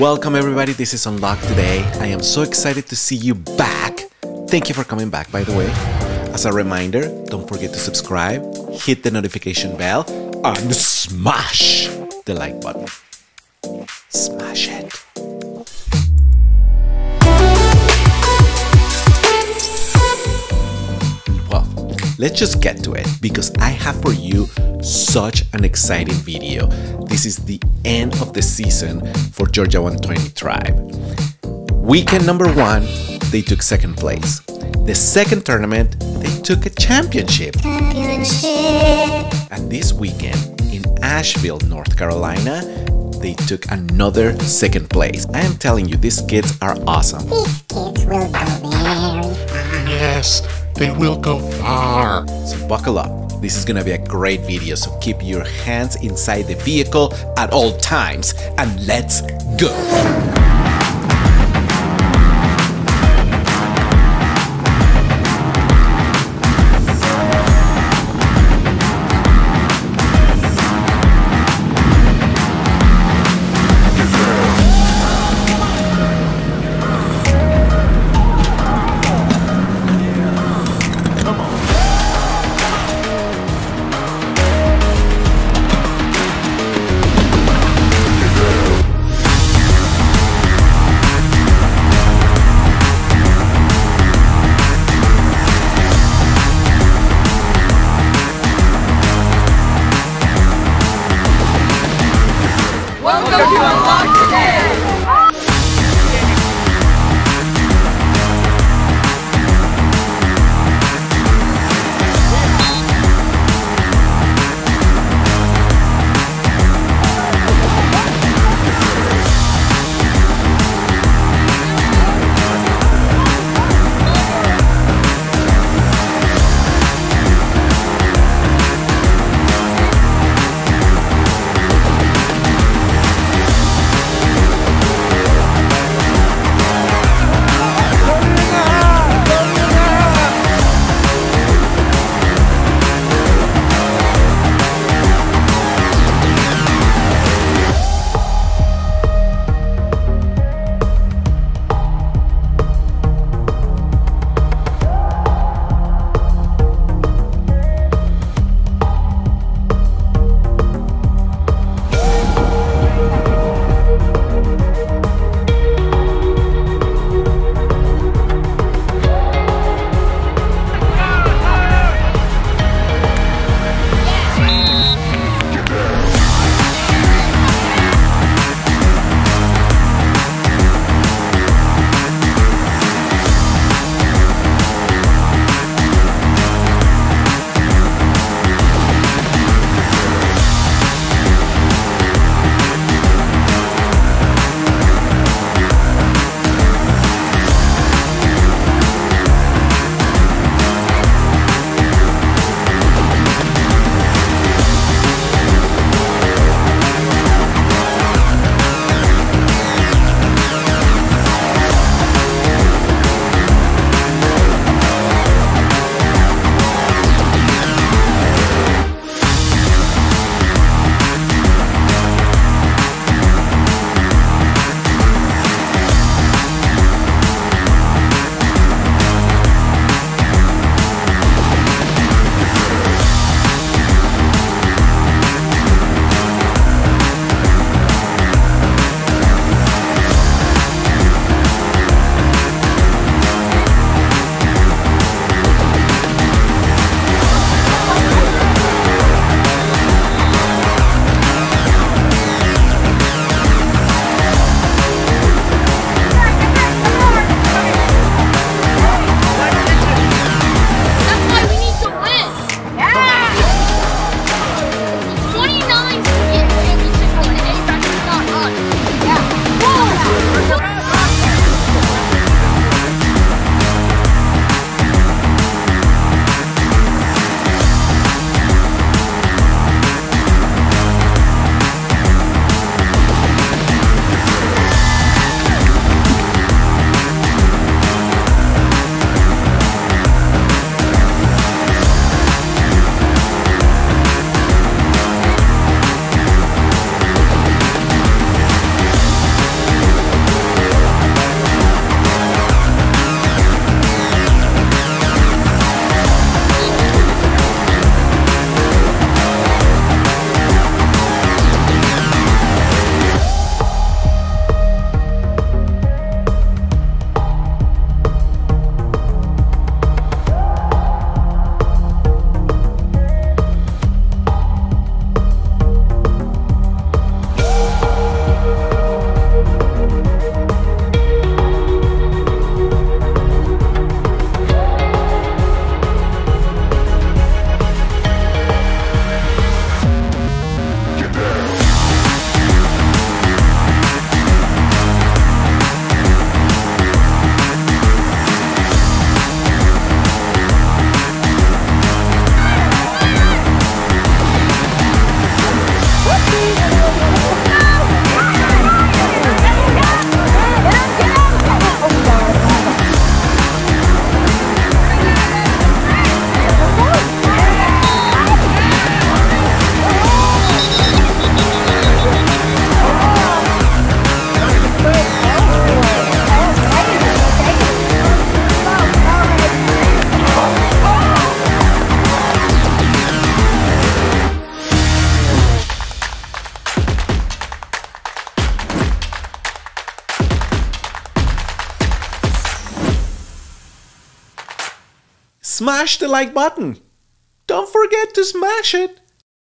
Welcome, everybody. This is Unlock today. I am so excited to see you back. Thank you for coming back, by the way. As a reminder, don't forget to subscribe, hit the notification bell, and smash the like button. Smash it. Well, let's just get to it because I have for you such an exciting video. This is the end of the season for Georgia 120 Tribe. Weekend number one, they took second place. The second tournament, they took a championship. And this weekend in Asheville, North Carolina, they took another second place. I am telling you, these kids are awesome. These kids will go very Yes, they will go far. So buckle up. This is gonna be a great video, so keep your hands inside the vehicle at all times and let's go! Welcome to Unlock Today! Smash the like button. Don't forget to smash it.